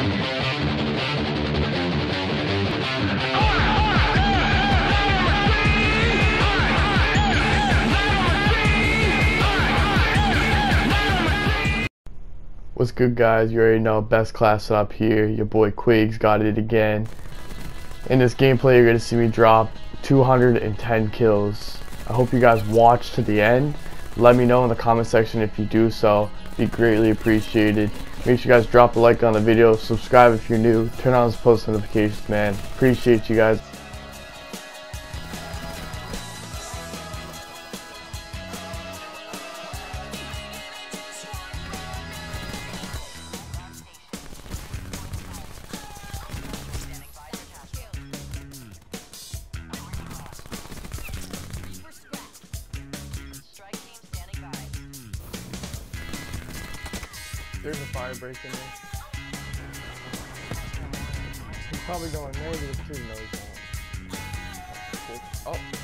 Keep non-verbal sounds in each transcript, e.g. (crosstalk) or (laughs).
What's good guys, you already know, best class up here, your boy Quigz got it again. In this gameplay you're going to see me drop 210 kills. I hope you guys watch to the end. Let me know in the comment section if you do so, be greatly appreciated. Make sure you guys drop a like on the video, subscribe if you're new, turn on those post notifications man. Appreciate you guys. There's a Firebreak in there. He's probably going negative too, no he's not. Oh.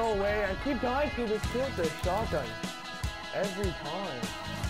No way, I keep dying through this this shotgun. Every time.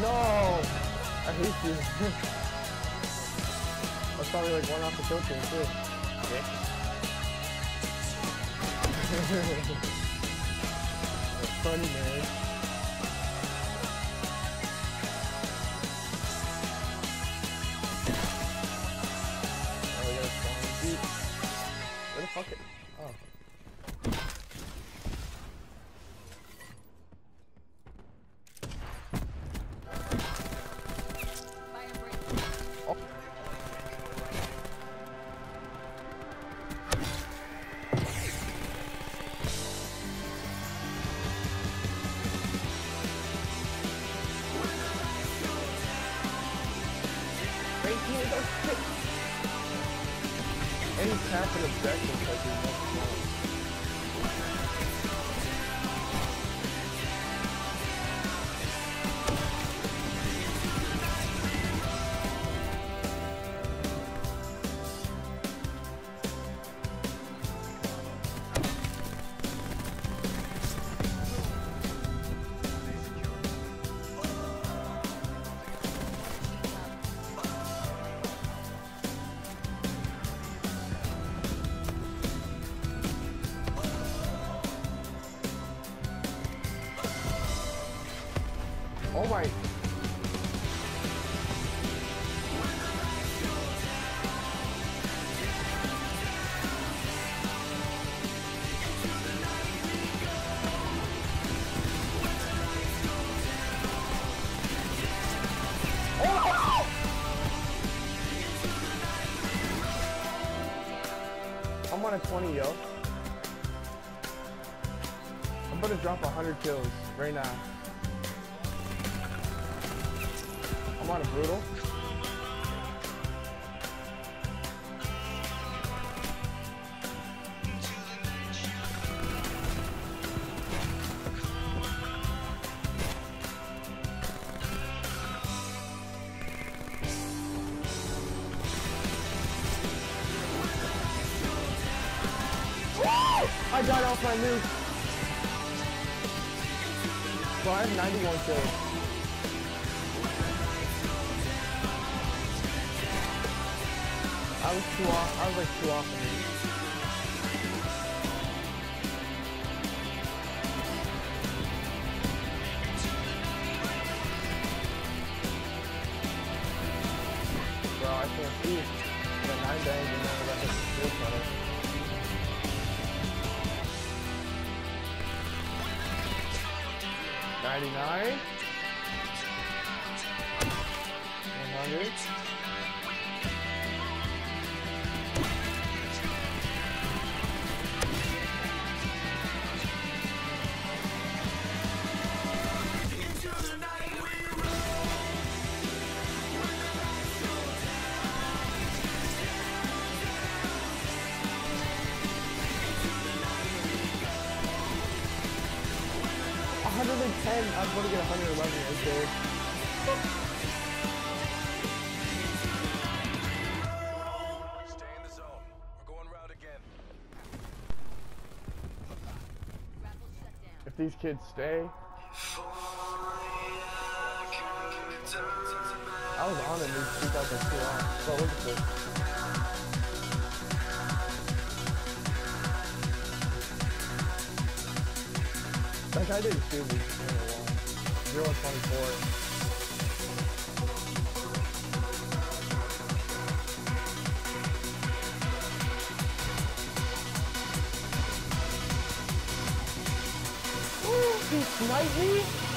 No! I hate you. (laughs) That's probably like one off the kill team too. That's funny, man. Oh, we got a spawn. Dude. Where the fuck it? Oh. Any tap and objective like. 120, yo. I'm about to drop 100 kills right now. I'm on a brutal. My I have 91 kills. I was too off. I was like two off. 99 100 hundred and ten. I was going to get hundred and eleven right there. Stay in the zone. We're going again. If these kids stay, I was on in these 2002 on. So look at this. That guy didn't shoot me. Zero twenty-four. Ooh?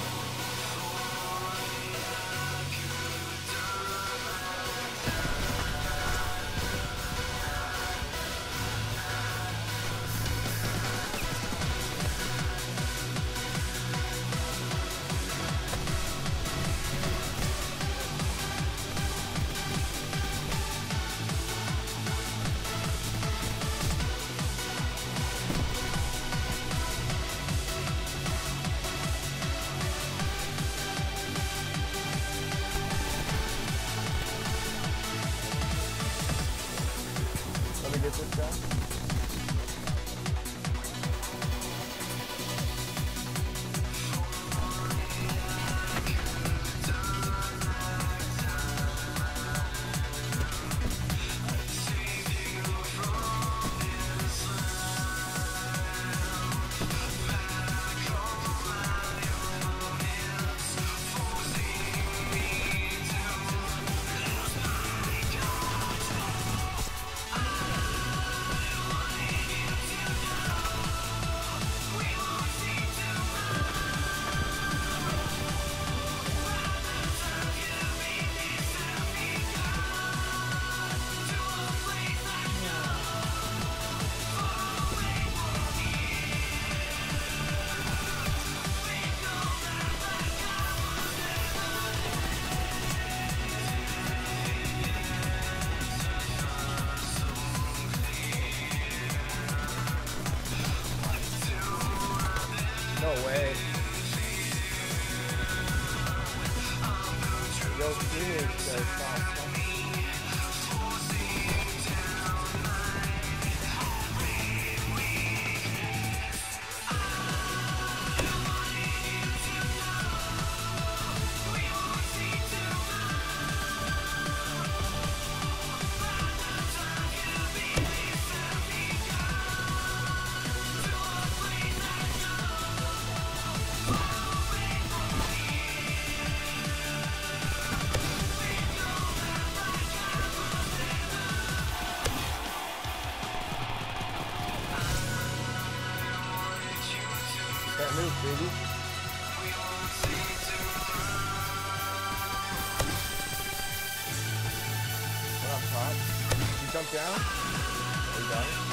Move, baby. What up, Todd? You jump down? Oh, you got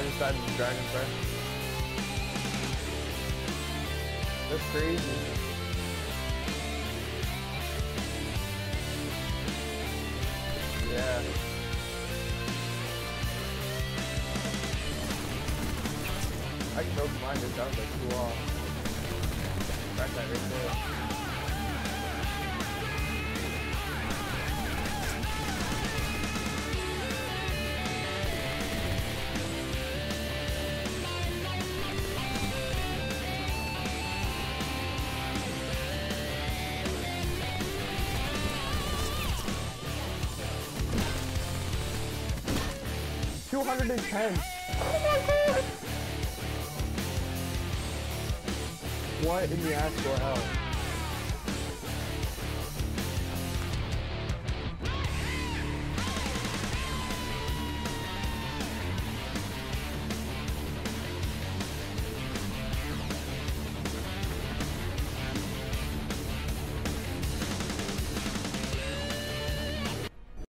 I just died to Dragon Breath. That's crazy. Yeah. I choked mine that was like too long. Crack that right there. Two hundred and ten. Oh my god! What in the actual hell?